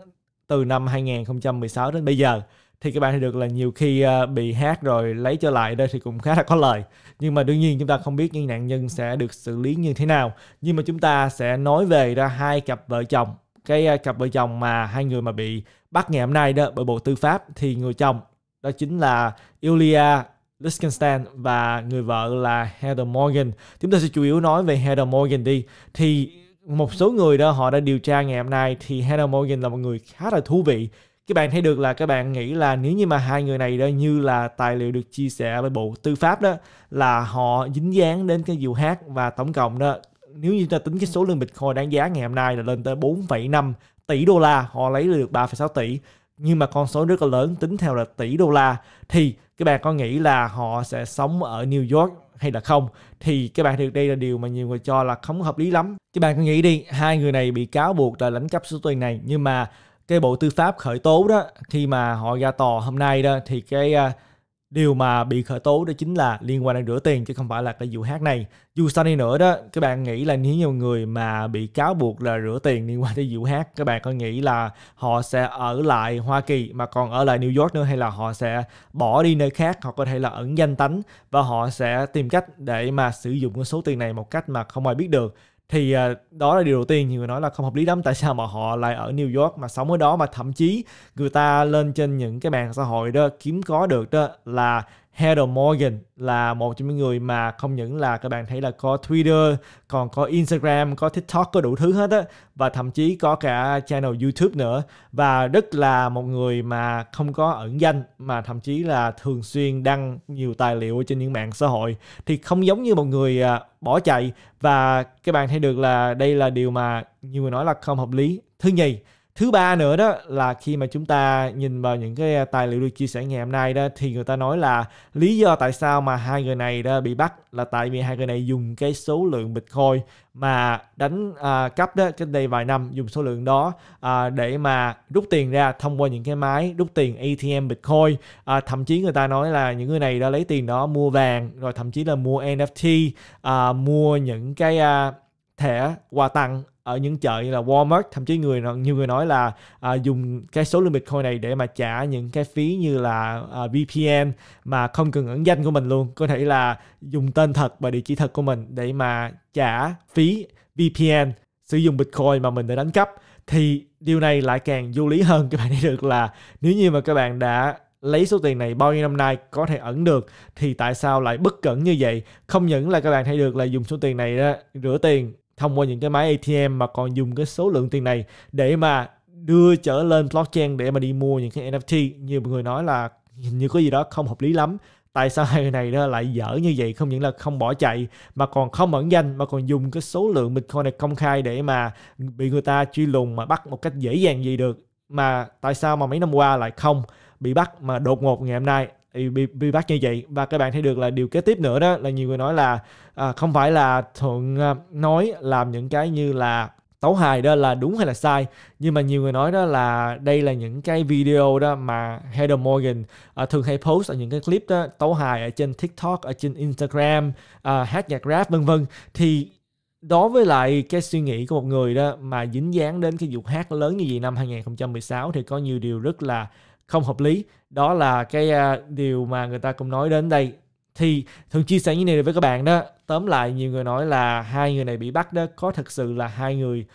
từ năm 2016 đến bây giờ, thì các bạn thấy được là nhiều khi ờ, bị hát rồi lấy trở lại đây thì cũng khá là có lời nhưng mà đương nhiên chúng ta không biết những nạn nhân sẽ được xử lý như thế nào nhưng mà chúng ta sẽ nói về ra hai cặp vợ chồng cái ờ, cặp vợ chồng mà hai người mà bị bắt ngày hôm nay đó, bởi bộ tư pháp, thì người chồng đó chính là Ilya Lichtenstein và người vợ là Heather Morgan. Chúng ta sẽ chủ yếu nói về Heather Morgan đi. Thì một số người đó họ đã điều tra ngày hôm nay thì Hannah Morgan là một người khá là thú vị. Các bạn thấy được là các bạn nghĩ là nếu như mà hai người này đó như là tài liệu được chia sẻ với bộ tư pháp đó là họ dính dáng đến cái vụ hát và tổng cộng đó nếu như ta tính cái số lượng bitcoin đáng giá ngày hôm nay là lên tới 4,5 tỷ đô la họ lấy được 3,6 tỷ. Nhưng mà con số rất là lớn tính theo là tỷ đô la. Thì các bạn có nghĩ là họ sẽ sống ở New York hay là không? Thì các bạn được đây là điều mà nhiều người cho là không hợp lý lắm. Các bạn cứ nghĩ đi hai người này bị cáo buộc là lãnh cấp số tiền này nhưng mà cái bộ tư pháp khởi tố đó khi mà họ ra tòa hôm nay đó thì cái uh, điều mà bị khởi tố đó chính là liên quan đến rửa tiền, chứ không phải là cái vụ hát này. Dù sao đi nữa đó, các bạn nghĩ là nếu nhiều người mà bị cáo buộc là rửa tiền liên quan tới vụ hát, các bạn có nghĩ là họ sẽ ở lại Hoa Kỳ mà còn ở lại New York nữa, hay là họ sẽ bỏ đi nơi khác họ có thể là ẩn danh tánh, và họ sẽ tìm cách để mà sử dụng cái số tiền này một cách mà không ai biết được? Thì à, đó là điều đầu tiên. Nhiều người nói là không hợp lý lắm, tại sao mà họ lại ở New York mà sống ở đó? Mà thậm chí người ta lên trên những cái mạng xã hội đó, kiếm có được đó là Heather Morgan là một trong những người mà không những là các bạn thấy là có Twitter, còn có Instagram, có TikTok, có đủ thứ hết á và thậm chí có cả channel YouTube nữa và rất là một người mà không có ẩn danh mà thậm chí là thường xuyên đăng nhiều tài liệu trên những mạng xã hội thì không giống như một người à, bỏ chạy và các bạn thấy được là đây là điều mà nhiều người nói là không hợp lý. Thứ nhì, thứ ba nữa đó là khi mà chúng ta nhìn vào những cái à, tài liệu được chia sẻ ngày hôm nay đó thì người ta nói là lý do tại sao mà hai người này đó bị bắt là tại vì hai người này dùng cái số lượng bitcoin mà đánh à, cắp đó cách đây vài năm dùng số lượng đó à, để mà rút tiền ra thông qua những cái máy rút tiền ATM bitcoin. À, thậm chí người ta nói là những người này đã lấy tiền đó mua vàng rồi thậm chí là mua NFT à, mua những cái à, thẻ quà tặng ở những chợ như là Walmart thậm chí người nhiều người nói là à, dùng cái số lượng Bitcoin này để mà trả những cái phí như là à, VPN mà không cần ẩn danh của mình luôn. Có thể là dùng tên thật và địa chỉ thật của mình để mà trả phí VPN sử dụng Bitcoin mà mình đã đánh cắp. Thì điều này lại càng vô lý hơn các bạn thấy được là nếu như mà các bạn đã lấy số tiền này bao nhiêu năm nay có thể ẩn được thì tại sao lại bất cẩn như vậy? Không những là các bạn thấy được là dùng số tiền này đó, rửa tiền thông qua những cái máy ATM mà còn dùng cái số lượng tiền này để mà đưa trở lên blockchain để mà đi mua những cái NFT nhiều người nói là hình như có gì đó không hợp lý lắm. Tại sao hai người này đó lại dở như vậy? Không những là không bỏ chạy, mà còn không ẩn danh, mà còn dùng cái số lượng bitcoin này công khai để mà bị người ta truy lùng mà bắt một cách dễ dàng gì được. Mà tại sao mà mấy năm qua lại không bị bắt mà đột ngột ngày hôm nay? Bị, bị bắt như vậy. Và các bạn thấy được là điều kế tiếp nữa đó là nhiều người nói là à, không phải là thuận à, nói làm những cái như là tấu hài đó là đúng hay là sai. Nhưng mà nhiều người nói đó là đây là những cái video đó mà Heather Morgan uh, thường hay post ở những cái clip đó tấu hài ở trên TikTok ở trên Instagram uh, hát nhạc rap vân vân. Thì đối với lại cái suy nghĩ của một người đó mà dính dáng đến cái vụ hát lớn như vậy năm 2016 thì có nhiều điều rất là không hợp lý. Đó là cái uh, điều mà người ta cũng nói đến đây. Thì thường chia sẻ như này với các bạn đó. Tóm lại nhiều người nói là hai người này bị bắt đó có thật sự là hai người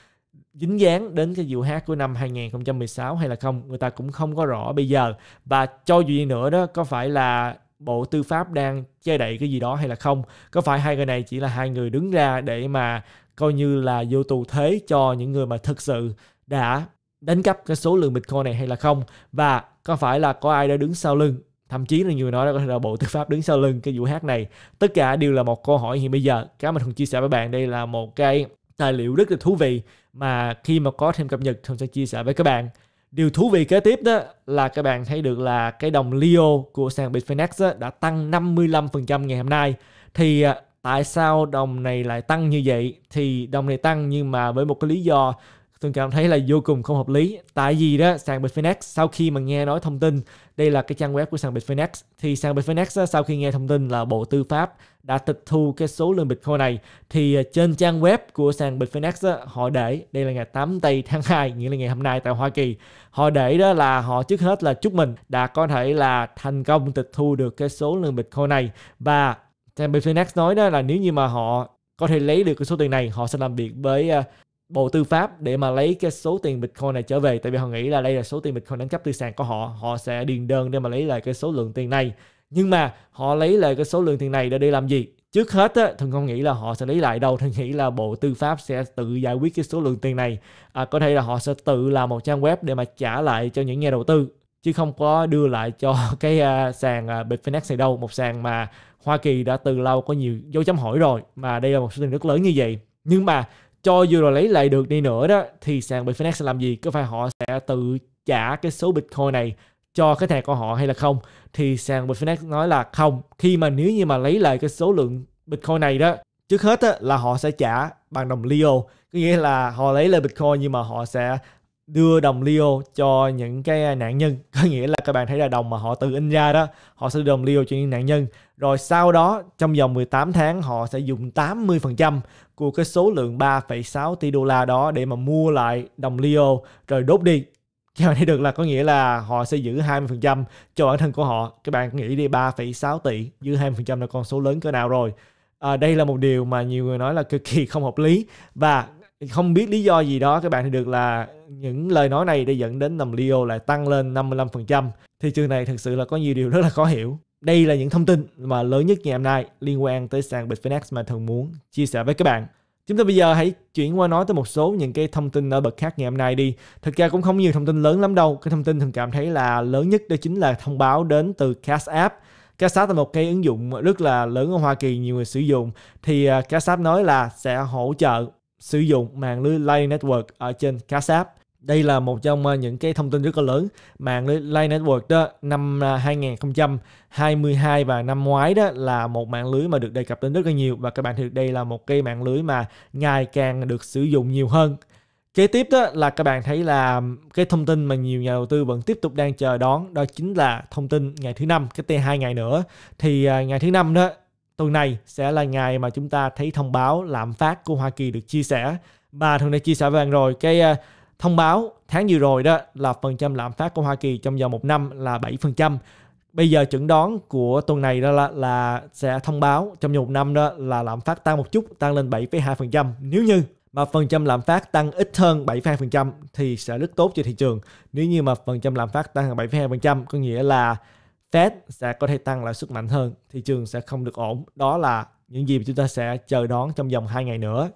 dính dáng đến cái vụ hát của năm 2016 hay là không? Người ta cũng không có rõ bây giờ. Và cho dù gì nữa đó có phải là bộ tư pháp đang che đậy cái gì đó hay là không? Có phải hai người này chỉ là hai người đứng ra để mà coi như là vô tù thế cho những người mà thực sự đã đánh cắp cái số lượng bitcoin này hay là không? Và có phải là có ai đã đứng sau lưng? Thậm chí là nhiều người nói là có thể là bộ tư pháp đứng sau lưng cái vụ hát này. Tất cả đều là một câu hỏi hiện bây giờ. Cái mà thường chia sẻ với bạn. Đây là một cái tài liệu rất là thú vị mà khi mà có thêm cập nhật thường sẽ chia sẻ với các bạn. Điều thú vị kế tiếp đó là các bạn thấy được là cái đồng Leo của sàn Bitfinex đã tăng 55% ngày hôm nay. Thì à, tại sao đồng này lại tăng như vậy? Thì đồng này tăng nhưng mà với một cái lý do tôi cảm thấy là vô cùng không hợp lý. Tại vì đó, sàn Bitfinex sau khi mà nghe nói thông tin, đây là cái trang web của sàn Bitfinex thì sàn Bitfinex sau khi nghe thông tin là Bộ Tư pháp đã tịch thu cái số lượng Bitcoin này, thì à, trên trang web của sàn Bitfinex họ để, đây là ngày 8 tây tháng 2 nghĩa là ngày hôm nay tại Hoa Kỳ, họ để đó là họ trước hết là chúc mình đã có thể là thành công tịch thu được cái số lượng Bitcoin này. Và sàn Bitfinex nói đó là nếu như mà họ có thể lấy được cái số tiền này, họ sẽ làm việc với à, Bộ Tư pháp để mà lấy cái số tiền Bitcoin này trở về. Tại vì họ nghĩ là đây là số tiền Bitcoin đánh cắp từ sàn của họ. Họ sẽ điền đơn để mà lấy lại cái số lượng tiền này. Nhưng mà họ lấy lại cái số lượng tiền này để đi làm gì? Trước hết á thường không nghĩ là họ sẽ lấy lại đâu. Thường nghĩ là bộ tư pháp sẽ tự giải quyết cái số lượng tiền này. À, có thể là họ sẽ tự làm một trang web để mà trả lại cho những nhà đầu tư chứ không có đưa lại cho cái uh, sàn uh, Bitfinex này đâu. Một sàn mà Hoa Kỳ đã từ lâu có nhiều dấu chấm hỏi rồi mà đây là một số tiền rất lớn như vậy. Nhưng mà cho dù là lấy lại được đi nữa đó thì sàn Bitfinex sẽ làm gì? Có phải họ sẽ tự trả cái số Bitcoin này cho cái thẻ của họ hay là không? Thì sàn Bitfinex nói là không. Khi mà nếu như mà lấy lại cái số lượng Bitcoin này đó trước hết á, là họ sẽ trả bằng đồng Leo. Có nghĩa là họ lấy lại Bitcoin nhưng mà họ sẽ đưa đồng Leo cho những cái nạn nhân. Có nghĩa là các bạn thấy là đồng mà họ tự in ra đó họ sẽ đưa đồng Leo cho những nạn nhân. Rồi sau đó trong vòng 18 tháng họ sẽ dùng 80% của cái số lượng 3,6 tỷ đô la đó để mà mua lại đồng Leo. Rồi đốt đi. Các bạn thấy được là có nghĩa là họ sẽ giữ 20% cho bản thân của họ. Các bạn nghĩ đi 3,6 tỷ giữ 20% là con số lớn cỡ nào rồi? À, đây là một điều mà nhiều người nói là cực kỳ không hợp lý. Và không biết lý do gì đó, các bạn thì được là những lời nói này đã dẫn đến nầm Leo lại tăng lên 55%. Thị trường này thực sự là có nhiều điều rất là khó hiểu. Đây là những thông tin mà lớn nhất ngày hôm nay liên quan tới sàn Bitfinex mà thường muốn chia sẻ với các bạn. Chúng ta bây giờ hãy chuyển qua nói tới một số những cái thông tin ở bậc khác ngày hôm nay đi. Thực ra cũng không nhiều thông tin lớn lắm đâu. Cái thông tin thường cảm thấy là lớn nhất đó chính là thông báo đến từ Cash App. Cash App là một cái ứng dụng rất là lớn ở Hoa Kỳ, nhiều người sử dụng. Thì à, Cash App nói là sẽ hỗ trợ sử dụng mạng lưới Lightning Network ở trên Cash App. Đây là một trong ờ, những cái thông tin rất là lớn. Mạng lưới Line Network đó, năm ờ, 2022 và năm ngoái đó là một mạng lưới mà được đề cập đến rất là nhiều. Và các bạn thấy đây là một cái mạng lưới mà ngày càng được sử dụng nhiều hơn. Kế tiếp đó là các bạn thấy là cái thông tin mà nhiều nhà đầu tư vẫn tiếp tục đang chờ đón, đó chính là thông tin ngày thứ năm, cái t hai ngày nữa. Thì ờ, ngày thứ năm đó tuần này sẽ là ngày mà chúng ta thấy thông báo lạm phát của Hoa Kỳ được chia sẻ và thường đã chia sẻ với bạn rồi cái ờ, thông báo tháng vừa rồi đó là phần trăm lạm phát của Hoa Kỳ trong vòng một năm là 7%. Bây giờ chuẩn đoán của tuần này đó là, là sẽ thông báo trong vòng một năm đó là lạm phát tăng một chút, tăng lên 7,2%. Nếu như mà phần trăm lạm phát tăng ít hơn 7,2% thì sẽ rất tốt cho thị trường. Nếu như mà phần trăm lạm phát tăng 7,2% có nghĩa là Fed sẽ có thể tăng lãi suất mạnh hơn, thị trường sẽ không được ổn. Đó là những gì mà chúng ta sẽ chờ đón trong vòng 2 ngày nữa.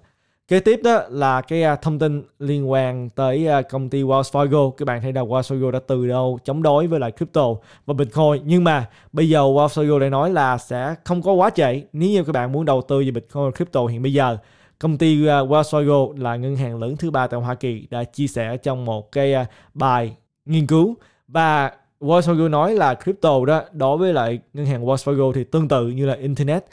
Kế tiếp đó là cái à, thông tin liên quan tới à, công ty Wells Fargo. Các bạn thấy là Wells Fargo đã từ đâu chống đối với lại crypto và Bitcoin. Nhưng mà bây giờ Wells Fargo đã nói là sẽ không có quá trễ nếu như các bạn muốn đầu tư về Bitcoin và crypto hiện bây giờ. Công ty à, Wells Fargo là ngân hàng lớn thứ ba tại Hoa Kỳ đã chia sẻ trong một cái bài nghiên cứu và Wells Fargo nói là crypto đó, đối với lại ngân hàng Wells Fargo thì tương tự như là internet,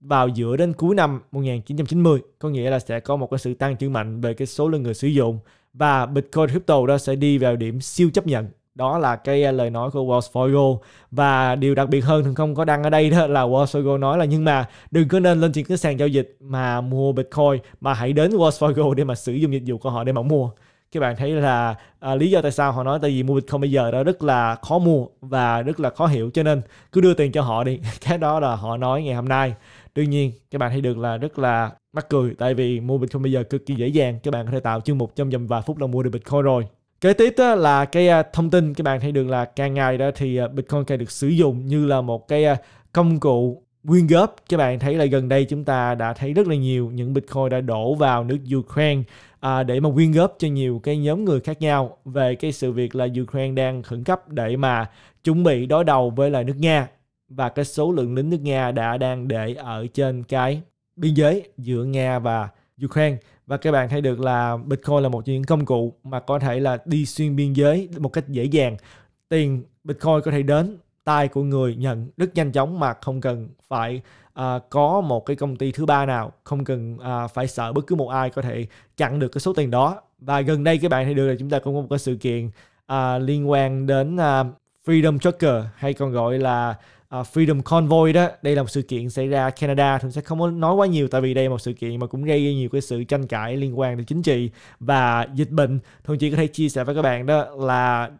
vào giữa đến cuối năm 1990 có nghĩa là sẽ có một cái sự tăng trưởng mạnh về cái số lượng người sử dụng, và Bitcoin crypto đó sẽ đi vào điểm siêu chấp nhận. Đó là cái à, lời nói của Wells Fargo và điều đặc biệt hơn thì không có đăng ở đây đó là Wells Fargo nói là, nhưng mà đừng có nên lên trên cái sàn giao dịch mà mua Bitcoin, mà hãy đến Wells Fargo để mà sử dụng dịch vụ của họ để mà mua các bạn thấy là à, lý do tại sao họ nói tại vì mua Bitcoin bây giờ đó rất là khó mua và rất là khó hiểu cho nên cứ đưa tiền cho họ đi. Cái đó là họ nói ngày hôm nay. Đương nhiên các bạn thấy được là rất là mắc cười tại vì mua bitcoin bây giờ cực kỳ dễ dàng. Các bạn có thể tạo chương mục trong vòng vài phút là mua được bitcoin rồi. Kế tiếp đó là cái à, thông tin. Các bạn thấy được là càng ngày đó thì à, bitcoin càng được sử dụng như là một cái à, công cụ quyên góp. Các bạn thấy là gần đây chúng ta đã thấy rất là nhiều những bitcoin đã đổ vào nước Ukraine à, để mà quyên góp cho nhiều cái nhóm người khác nhau về cái sự việc là Ukraine đang khẩn cấp để mà chuẩn bị đối đầu với lại nước Nga. Và cái số lượng lính nước Nga đã đang để ở trên cái biên giới giữa Nga và Ukraine. Và các bạn thấy được là Bitcoin là một trong những công cụ mà có thể là đi xuyên biên giới một cách dễ dàng. Tiền Bitcoin có thể đến tay của người nhận rất nhanh chóng mà không cần phải uh, có một cái công ty thứ ba nào không cần uh, phải sợ bất cứ một ai có thể chặn được cái số tiền đó. Và gần đây các bạn thấy được là chúng ta cũng có một cái sự kiện uh, liên quan đến uh, Freedom Trucker hay còn gọi là uh, Freedom Convoy đó. Đây là một sự kiện xảy ra Canada thường sẽ không có nói quá nhiều tại vì đây là một sự kiện mà cũng gây nhiều cái sự tranh cãi liên quan đến chính trị và dịch bệnh. Thường chỉ có thể chia sẻ với các bạn đó là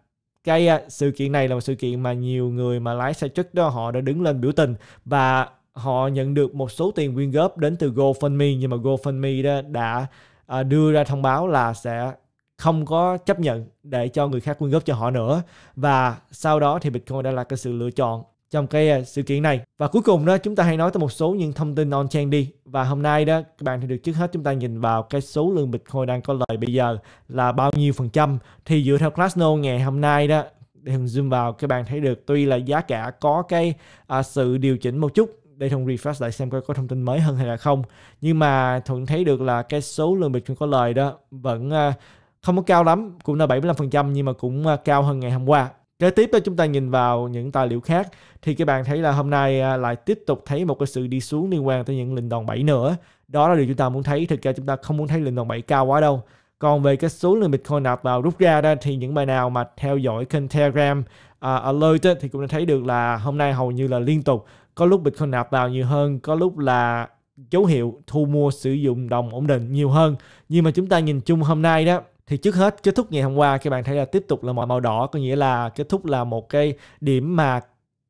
cái sự kiện này là một sự kiện mà nhiều người mà lái xe truck đó họ đã đứng lên biểu tình và họ nhận được một số tiền quyên góp đến từ GoFundMe, nhưng mà GoFundMe đó đã à, đưa ra thông báo là sẽ không có chấp nhận để cho người khác quyên góp cho họ nữa. Và sau đó thì Bitcoin đã là cái sự lựa chọn trong cái à, sự kiện này. Và cuối cùng đó chúng ta hãy nói tới một số những thông tin on chain đi. Và hôm nay đó các bạn thì được trước hết chúng ta nhìn vào cái số lượng bitcoin đang có lời bây giờ là bao nhiêu phần trăm. Thì dựa theo Glassnode ngày hôm nay đó để hình zoom vào các bạn thấy được tuy là giá cả có cái à, sự điều chỉnh một chút. Để thông refresh lại xem coi có thông tin mới hơn hay là không. Nhưng mà Thuận thấy được là cái số lượng Bitcoin có lời đó vẫn à, không có cao lắm cũng là 75% nhưng mà cũng à, cao hơn ngày hôm qua. Kế tiếp đó chúng ta nhìn vào những tài liệu khác thì các bạn thấy là hôm nay à, lại tiếp tục thấy một cái sự đi xuống liên quan tới những lình đòn 7 nữa. Đó là điều chúng ta muốn thấy. Thực ra chúng ta không muốn thấy lình đòn 7 cao quá đâu. Còn về cái số lượng Bitcoin nạp vào rút ra đó thì những bài nào mà theo dõi kênh Telegram uh, alert thì cũng đã thấy được là hôm nay hầu như là liên tục có lúc Bitcoin nạp vào nhiều hơn, có lúc là dấu hiệu thu mua sử dụng đồng ổn định nhiều hơn. Nhưng mà chúng ta nhìn chung hôm nay đó thì trước hết, kết thúc ngày hôm qua, các bạn thấy là tiếp tục là màu màu đỏ, có nghĩa là kết thúc là một cái điểm mà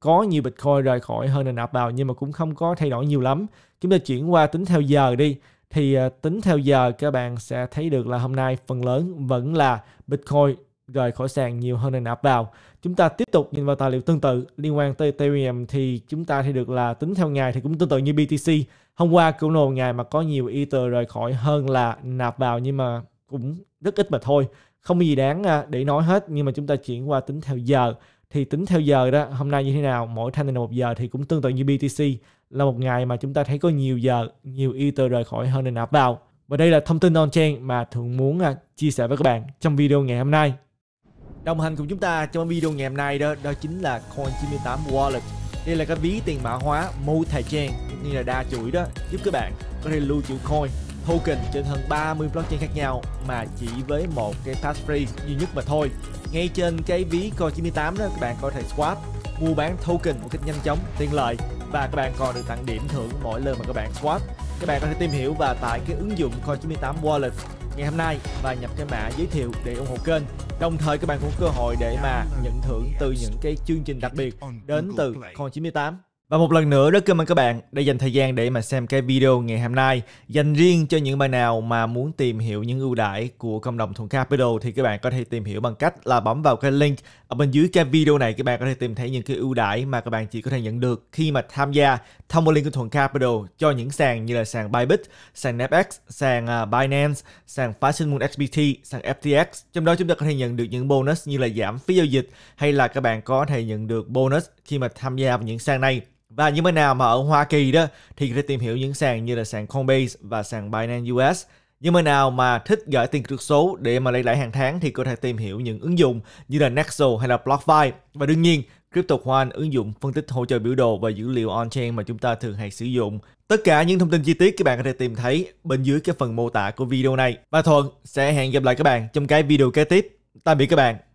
có nhiều bitcoin rời khỏi hơn là nạp vào, nhưng mà cũng không có thay đổi nhiều lắm. Chúng ta chuyển qua tính theo giờ đi. Thì à, tính theo giờ các bạn sẽ thấy được là hôm nay phần lớn vẫn là bitcoin rời khỏi sàn nhiều hơn là nạp vào. Chúng ta tiếp tục nhìn vào tài liệu tương tự liên quan tới ethereum, thì chúng ta thấy được là tính theo ngày thì cũng tương tự như btc hôm qua cũng là một ngày mà có nhiều ether rời khỏi hơn là nạp vào, nhưng mà cũng rất ít mà thôi. Không có gì đáng à, để nói hết, nhưng mà chúng ta chuyển qua tính theo giờ. Thì tính theo giờ đó, hôm nay như thế nào? Mỗi thanh là một giờ thì cũng tương tự như BTC là một ngày mà chúng ta thấy có nhiều giờ, nhiều ether rời khỏi hơn nền nạp vào. Và đây là thông tin on chain mà thường muốn à, chia sẻ với các bạn trong video ngày hôm nay. Đồng hành cùng chúng ta trong video ngày hôm nay đó đó chính là Coin98 Wallet. Đây là cái ví tiền mã hóa multi chain như là đa chuỗi đó, giúp các bạn có thể lưu trữ coin token trên hơn 30 blockchain khác nhau mà chỉ với một cái passphrase duy nhất mà thôi. Ngay trên cái ví Coin98 đó các bạn có thể swap, mua bán token một cách nhanh chóng, tiện lợi và các bạn còn được tặng điểm thưởng mỗi lần mà các bạn swap. Các bạn có thể tìm hiểu và tải cái ứng dụng Coin98 Wallet ngày hôm nay và nhập cái mã giới thiệu để ủng hộ kênh. Đồng thời các bạn cũng có cơ hội để mà nhận thưởng từ những cái chương trình đặc biệt đến từ Coin98. Và một lần nữa rất cảm ơn các bạn đã dành thời gian để mà xem cái video ngày hôm nay. Dành riêng cho những bạn nào mà muốn tìm hiểu những ưu đãi của cộng đồng Thuận Capital thì các bạn có thể tìm hiểu bằng cách là bấm vào cái link ở bên dưới cái video này các bạn có thể tìm thấy những cái ưu đãi mà các bạn chỉ có thể nhận được khi mà tham gia thông qua link của Thuận Capital cho những sàn như là sàn Bybit, sàn NFX, sàn à, Binance, sàn Fashion Moon XBT, sàn FTX. Trong đó chúng ta có thể nhận được những bonus như là giảm phí giao dịch hay là các bạn có thể nhận được bonus khi mà tham gia vào những sàn này. Và những bên nào mà ở Hoa Kỳ đó thì có thể tìm hiểu những sàn như là sàn Coinbase và sàn Binance US. những mà nào mà thích gửi tiền kỹ thuật số để mà lấy lãi hàng tháng thì có thể tìm hiểu những ứng dụng như là Nexo hay là BlockFi. Và đương nhiên, Crypto One ứng dụng phân tích hỗ trợ biểu đồ và dữ liệu on-chain mà chúng ta thường hay sử dụng. Tất cả những thông tin chi tiết các bạn có thể tìm thấy bên dưới cái phần mô tả của video này. Và Thuận sẽ hẹn gặp lại các bạn trong cái video kế tiếp. Tạm biệt các bạn.